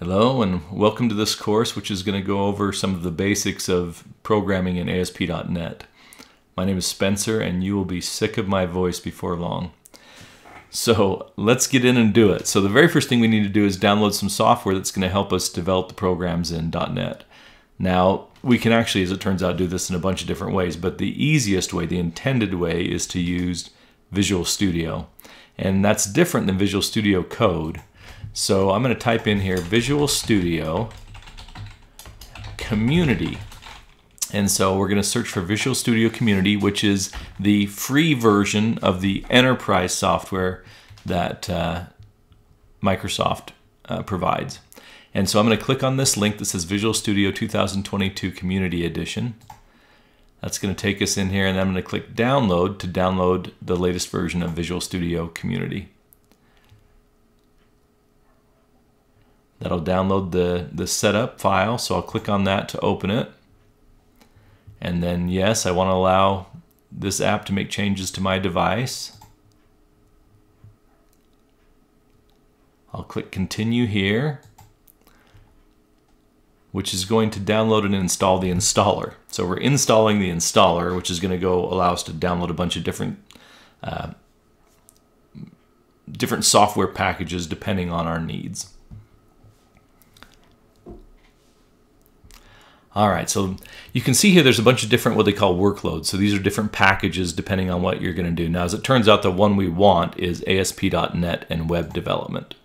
Hello and welcome to this course which is going to go over some of the basics of programming in ASP.NET. My name is Spencer and you will be sick of my voice before long. So let's get in and do it. So the very first thing we need to do is download some software that's going to help us develop the programs in .NET. Now we can actually, as it turns out, do this in a bunch of different ways, but the easiest way, the intended way, is to use Visual Studio. And that's different than Visual Studio Code. So I'm going to type in here Visual Studio Community. And so we're going to search for Visual Studio Community, which is the free version of the enterprise software that uh, Microsoft uh, provides. And so I'm going to click on this link that says Visual Studio 2022 Community Edition. That's going to take us in here, and I'm going to click Download to download the latest version of Visual Studio Community. That'll download the, the setup file, so I'll click on that to open it. And then yes, I want to allow this app to make changes to my device. I'll click continue here, which is going to download and install the installer. So we're installing the installer, which is going to go allow us to download a bunch of different uh, different software packages depending on our needs. All right, so you can see here there's a bunch of different what they call workloads. So these are different packages depending on what you're going to do. Now, as it turns out, the one we want is ASP.NET and web development.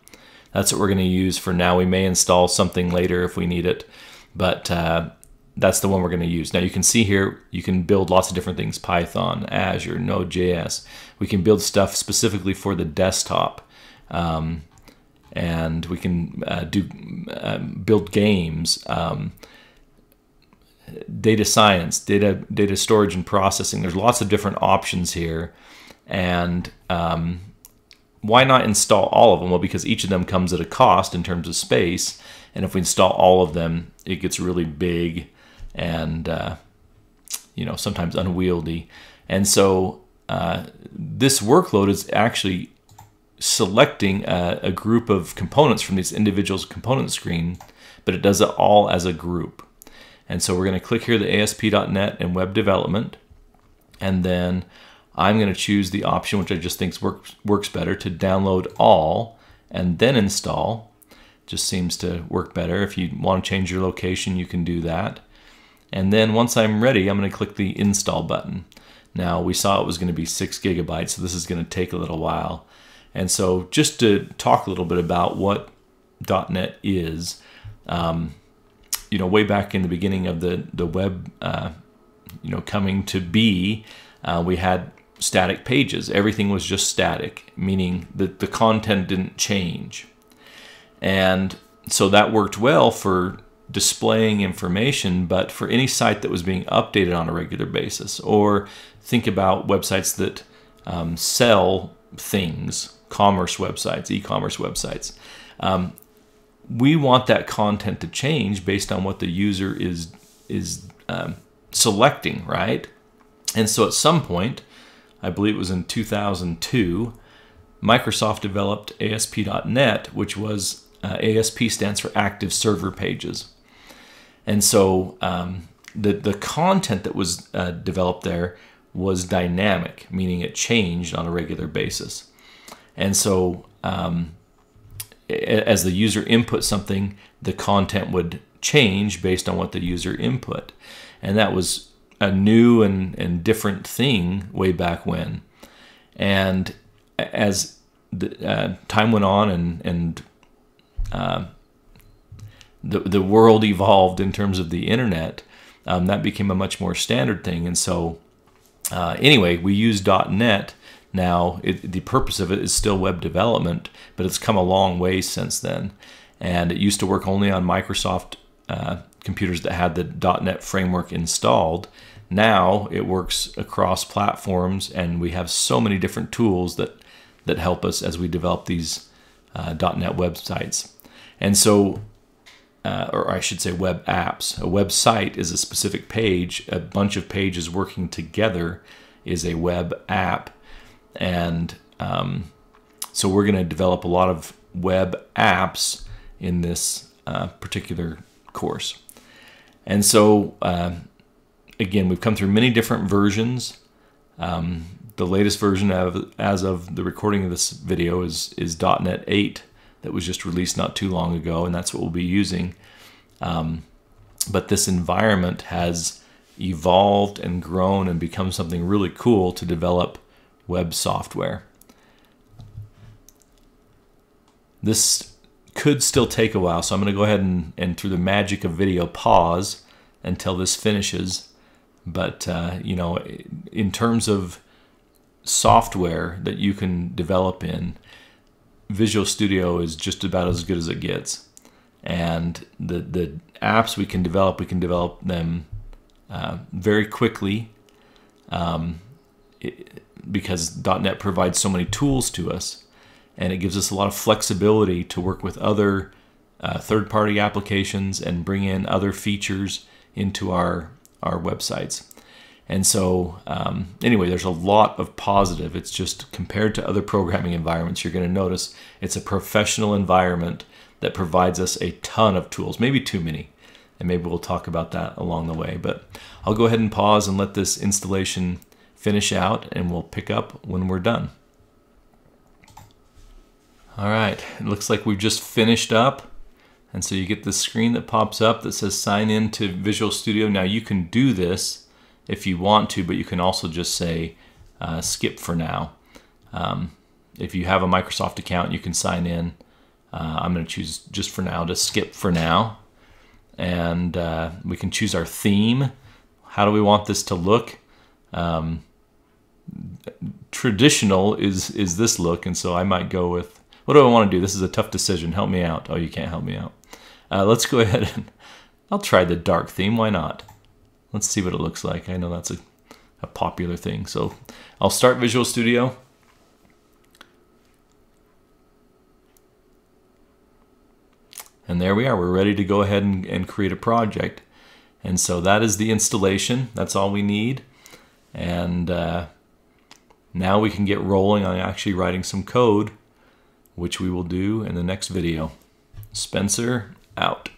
That's what we're going to use for now. We may install something later if we need it, but uh, that's the one we're going to use. Now you can see here, you can build lots of different things, Python, Azure, Node.js. We can build stuff specifically for the desktop. Um, and we can uh, do uh, build games. Um, data science, data data storage and processing. There's lots of different options here, and um, why not install all of them? Well, because each of them comes at a cost in terms of space, and if we install all of them, it gets really big and uh, you know sometimes unwieldy. And so uh, this workload is actually selecting a, a group of components from these individual component screen, but it does it all as a group. And so we're going to click here the ASP.NET and web development. And then I'm going to choose the option, which I just think works, works better, to download all and then install. Just seems to work better. If you want to change your location, you can do that. And then once I'm ready, I'm going to click the install button. Now we saw it was going to be six gigabytes, so this is going to take a little while. And so just to talk a little bit about what .NET is, um, you know, way back in the beginning of the the web, uh, you know, coming to be, uh, we had static pages. Everything was just static, meaning that the content didn't change, and so that worked well for displaying information, but for any site that was being updated on a regular basis, or think about websites that um, sell things, commerce websites, e-commerce websites. Um, we want that content to change based on what the user is is um, selecting, right? And so at some point, I believe it was in 2002, Microsoft developed ASP.NET, which was uh, ASP stands for Active Server Pages. And so um, the the content that was uh, developed there was dynamic, meaning it changed on a regular basis. And so um, as the user input something, the content would change based on what the user input. And that was a new and, and different thing way back when. And as the, uh, time went on and, and uh, the, the world evolved in terms of the internet, um, that became a much more standard thing. And so, uh, anyway, we use .NET now, it, the purpose of it is still web development, but it's come a long way since then. And it used to work only on Microsoft uh, computers that had the .NET framework installed. Now it works across platforms, and we have so many different tools that that help us as we develop these uh, .NET websites. And so, uh, or I should say, web apps. A website is a specific page. A bunch of pages working together is a web app and um, so we're going to develop a lot of web apps in this uh, particular course. And so, uh, again, we've come through many different versions. Um, the latest version of, as of the recording of this video is, is .NET 8 that was just released not too long ago, and that's what we'll be using. Um, but this environment has evolved and grown and become something really cool to develop web software. This could still take a while, so I'm going to go ahead and, and through the magic of video, pause until this finishes. But, uh, you know, in terms of software that you can develop in, Visual Studio is just about as good as it gets. And the, the apps we can develop, we can develop them uh, very quickly um, it, because .NET provides so many tools to us and it gives us a lot of flexibility to work with other uh, third-party applications and bring in other features into our our websites. And so, um, anyway, there's a lot of positive. It's just compared to other programming environments, you're going to notice it's a professional environment that provides us a ton of tools, maybe too many and maybe we'll talk about that along the way. But I'll go ahead and pause and let this installation finish out and we'll pick up when we're done. All right, it looks like we've just finished up. And so you get the screen that pops up that says sign in to Visual Studio. Now you can do this if you want to, but you can also just say uh, skip for now. Um, if you have a Microsoft account, you can sign in. Uh, I'm going to choose just for now to skip for now and uh, we can choose our theme. How do we want this to look? Um, traditional is is this look, and so I might go with what do I want to do? This is a tough decision. Help me out. Oh, you can't help me out. Uh, let's go ahead and I'll try the dark theme. Why not? Let's see what it looks like. I know that's a, a popular thing. So I'll start Visual Studio. And there we are. We're ready to go ahead and, and create a project. And so that is the installation. That's all we need. And uh, now we can get rolling on actually writing some code, which we will do in the next video. Spencer, out.